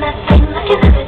that thing like it never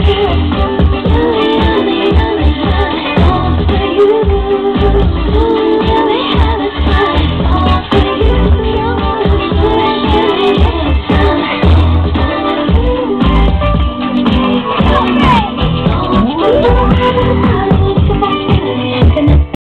Thank you.